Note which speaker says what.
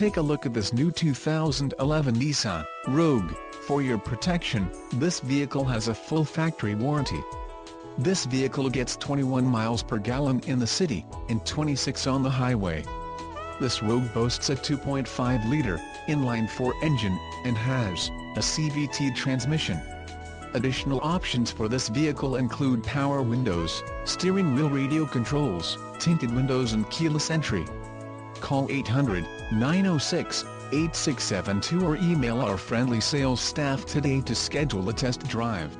Speaker 1: Take a look at this new 2011 Nissan Rogue. For your protection, this vehicle has a full factory warranty. This vehicle gets 21 miles per gallon in the city, and 26 on the highway. This Rogue boasts a 2.5-liter, inline-4 engine, and has a CVT transmission. Additional options for this vehicle include power windows, steering wheel radio controls, tinted windows and keyless entry. Call 800-906-8672 or email our friendly sales staff today to schedule a test drive.